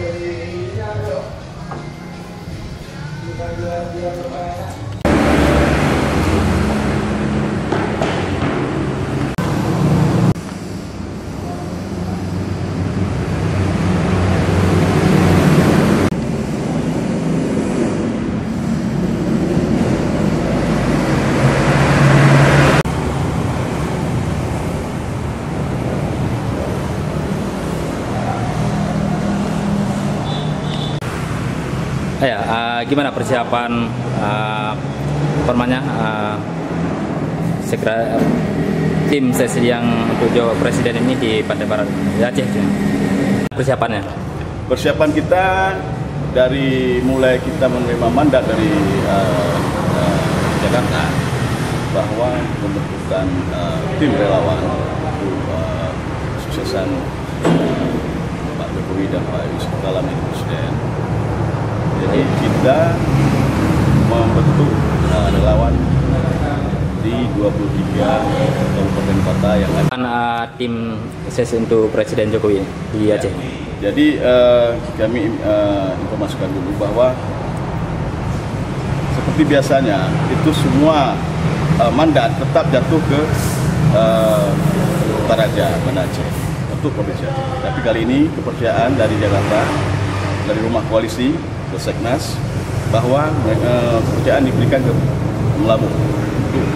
Iya, Bukan dia bermain. Ya, uh, gimana persiapan uh, apa namanya uh, segera tim sesi yang Jawa Presiden ini di Pantai Barat? Ya, Aceh persiapannya? Persiapan kita dari mulai kita menerima mandat dari uh, uh, Jakarta bahwa pembentukan uh, tim relawan untuk uh, suksesan uh, Pak Jokowi dan Pak Yusuf Kala presiden. Kita membentuk uh, relawan di 23 kabupaten kota yang ada. uh, tim sesi untuk Presiden Jokowi di Aceh Jadi uh, kami uh, informasikan dulu bahwa seperti biasanya itu semua uh, mandat tetap jatuh ke uh, Taraja Banda Aceh untuk provinsi Aceh. Tapi kali ini kepercayaan dari Jakarta dari rumah koalisi ke Seknas bahwa uh, kepercayaan diberikan ke Melabu untuk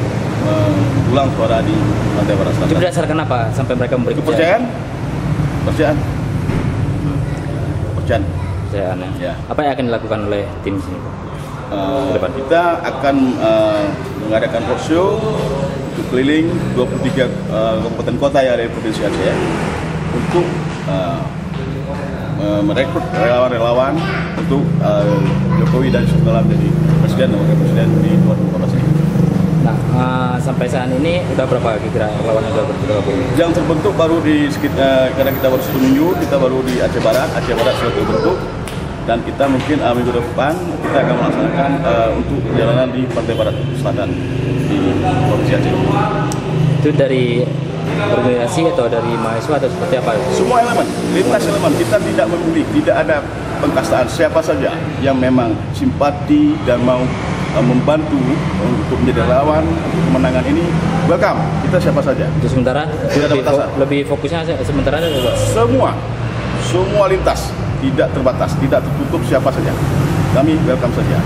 uh, ulang suara di Pantai Barat itu Selatan. berdasarkan apa sampai mereka memberi Kepercayaan, kepercayaan, kepercayaan. kepercayaan ya. Ya. apa yang akan dilakukan oleh tim sini Uh, kita akan uh, mengadakan roadshow untuk keliling 23 uh, kabupaten kota yang ada di Provinsi Aceh untuk uh, merekrut relawan-relawan untuk uh, Jokowi dan Yusuf Kala menjadi presiden dan wakil presiden di 2014 ini. nah uh, sampai saat ini udah berapa kira lawan yang sudah bergabung Yang terbentuk baru di sekitar, karena kita baru satu minggu, kita baru di Aceh Barat, Aceh Barat sudah terbentuk dan kita mungkin uh, minggu depan kita akan melaksanakan uh, untuk perjalanan di Pantai Barat Selatan di Provinsi Aceh. itu dari organisasi atau dari mahasiswa atau seperti apa Semua elemen, lintas elemen kita tidak memilih, tidak ada pengkastaan siapa saja yang memang simpati dan mau uh, membantu untuk menjadi relawan untuk kemenangan ini, welcome. Kita siapa saja. untuk sementara Tidak lebih, fo- lebih fokusnya se- sementara apa? Semua, semua lintas tidak terbatas, tidak tertutup siapa saja. Kami welcome saja.